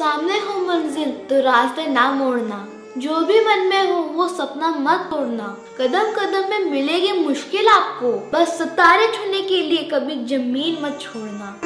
सामने हो मंजिल तो रास्ते ना मोड़ना। जो भी मन में हो, वो सपना मत तोड़ना। कदम कदम में मिलेगी मुश्किल आपको, बस सितारे छूने के लिए कभी ज़मीन मत छोड़ना।